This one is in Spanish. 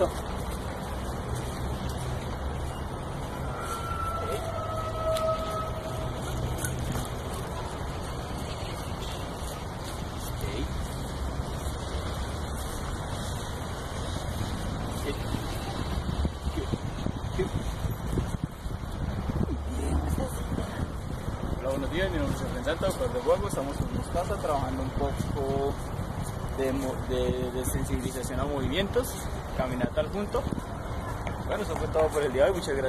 Listo. Hola, buenos días, mi nombre es de juego. Estamos en Moscasa trabajando un poco de, de, de, sensibilización a movimientos, caminata al punto. Bueno, eso fue todo por el día de hoy. Muchas gracias.